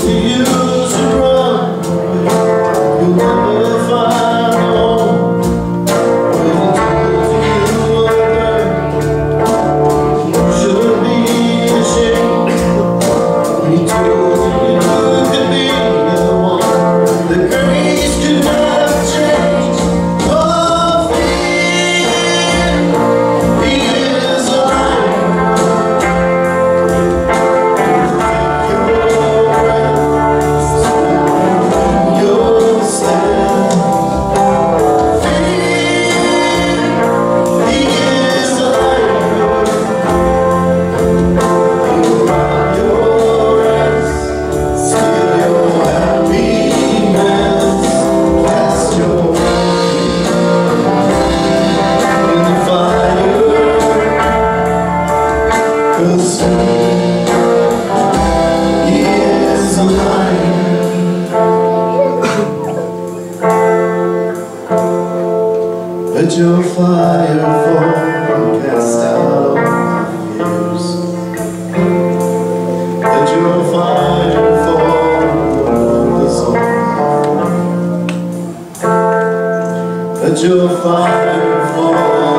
to you. let your fire fall and cast out all fears. Let your fire fall on the soul. Let your fire fall.